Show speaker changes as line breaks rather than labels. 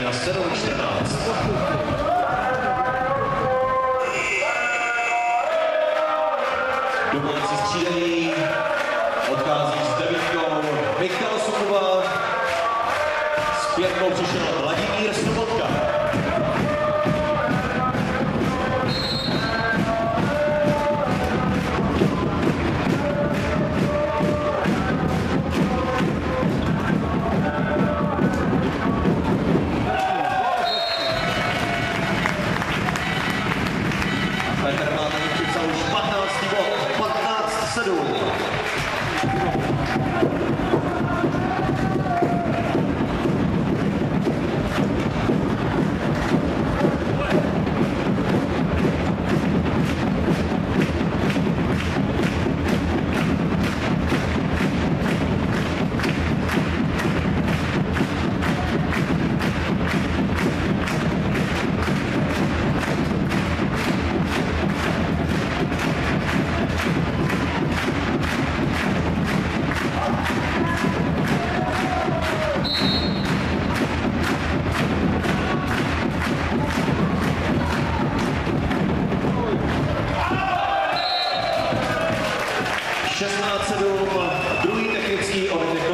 končí na 7.14. domácí střídení. Odchází s devítkou Michal Sukuba. Zpětnou přišel Vladimír Sobotka. 27, druhý technický oddech